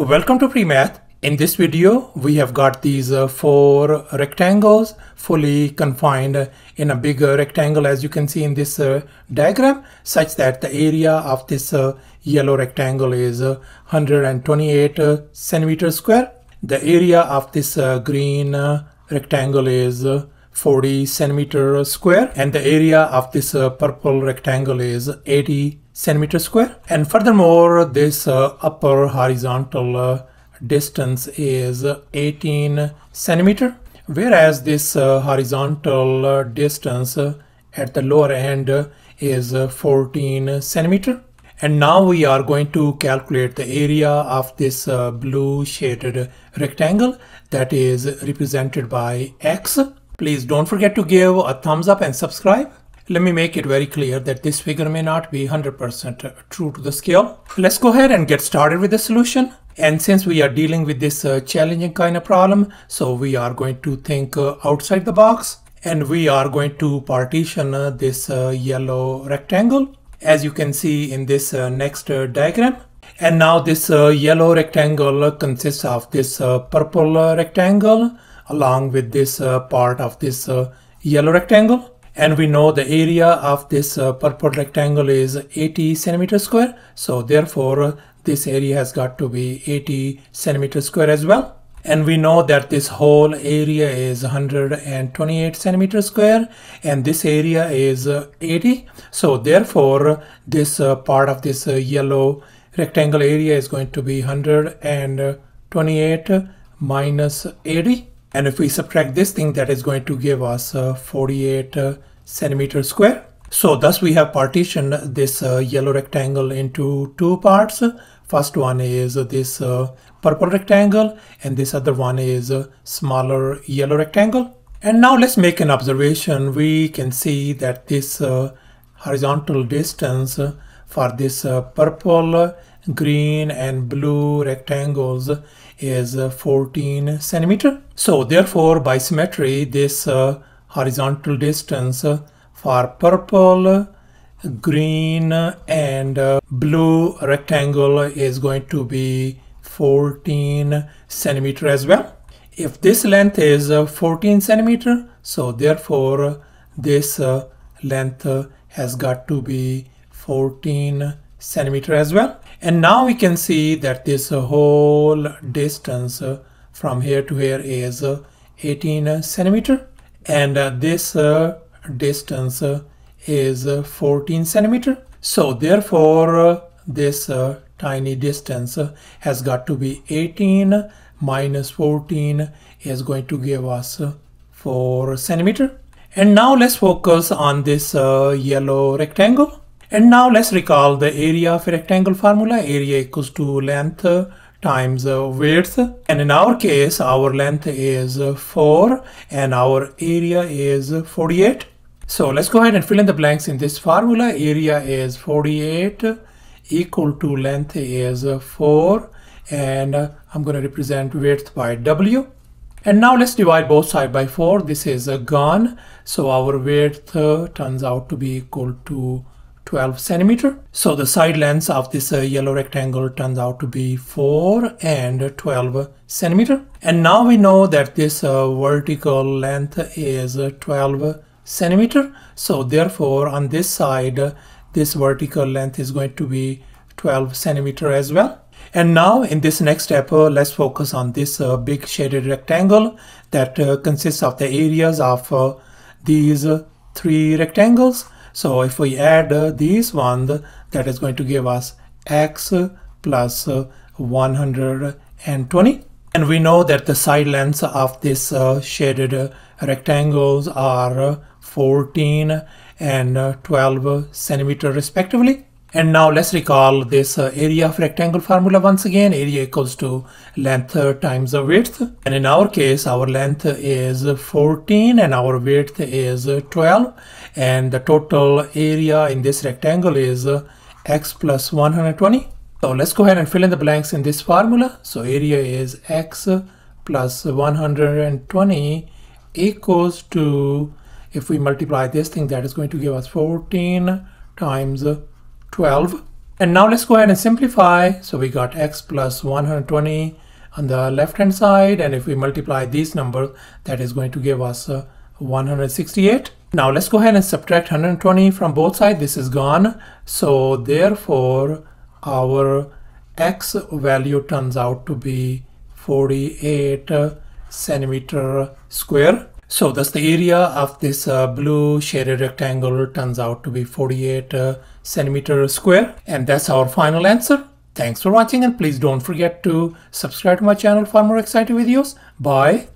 Welcome to PreMath. In this video, we have got these uh, four rectangles fully confined in a bigger rectangle as you can see in this uh, diagram such that the area of this uh, yellow rectangle is 128 uh, uh, centimeters square. The area of this uh, green rectangle is 40 centimeter square and the area of this purple rectangle is 80 centimeter square and furthermore this upper horizontal distance is 18 centimeter whereas this uh, horizontal uh, distance uh, at the lower end is 14 centimeter and now we are going to calculate the area of this uh, blue shaded rectangle that is represented by x. Please don't forget to give a thumbs up and subscribe. Let me make it very clear that this figure may not be 100% true to the scale. Let's go ahead and get started with the solution. And since we are dealing with this uh, challenging kind of problem, so we are going to think uh, outside the box and we are going to partition uh, this uh, yellow rectangle as you can see in this uh, next uh, diagram. And now this yellow rectangle consists of this purple rectangle along with this part of this yellow rectangle and we know the area of this uh, purple rectangle is 80 centimeters square so therefore this area has got to be 80 centimeters square as well. And we know that this whole area is 128 centimeters square and this area is uh, 80. So therefore, this uh, part of this uh, yellow rectangle area is going to be 128 minus 80. And if we subtract this thing, that is going to give us 48 centimeters square. So thus we have partitioned this uh, yellow rectangle into two parts. First one is this uh, purple rectangle and this other one is a smaller yellow rectangle. And now let's make an observation. We can see that this uh, horizontal distance for this uh, purple, green and blue rectangles is 14 centimeter. So therefore by symmetry this uh, horizontal distance for purple, green and uh, blue rectangle is going to be 14 centimeter as well. If this length is uh, 14 centimeter, so therefore this uh, length has got to be 14 centimeter as well. And now we can see that this whole distance from here to here is 18 centimeter and this distance is 14 centimeter. So therefore this uh, tiny distance has got to be 18 minus 14 is going to give us 4 centimeter. And now let's focus on this uh, yellow rectangle. And now let's recall the area of a rectangle formula. Area equals to length times width. And in our case our length is uh, 4 and our area is 48 so let's go ahead and fill in the blanks in this formula. Area is 48 equal to length is 4 and I'm going to represent width by W. And now let's divide both side by 4 this is gone so our width turns out to be equal to 12 centimeter. So the side length of this uh, yellow rectangle turns out to be 4 and 12 centimeter. And now we know that this uh, vertical length is 12 centimeter. So therefore on this side, this vertical length is going to be 12 centimeter as well. And now in this next step, uh, let's focus on this uh, big shaded rectangle that uh, consists of the areas of uh, these three rectangles. So if we add these one, that is going to give us x plus 120. And we know that the side lengths of this uh, shaded rectangles are 14 and 12 centimeter respectively. And now let's recall this uh, area of rectangle formula once again. Area equals to length times the width. And in our case, our length is 14 and our width is 12. And the total area in this rectangle is x plus 120. So let's go ahead and fill in the blanks in this formula. So area is x plus 120 equals to, if we multiply this thing, that is going to give us 14 times 12 And now let's go ahead and simplify. So we got x plus 120 on the left hand side. And if we multiply these numbers that is going to give us uh, 168 now let's go ahead and subtract 120 from both sides. This is gone. So therefore our x value turns out to be 48 centimeter square so thus the area of this uh, blue shaded rectangle turns out to be 48 uh, centimeter square and that's our final answer Thanks for watching and please don't forget to subscribe to my channel for more exciting videos. Bye.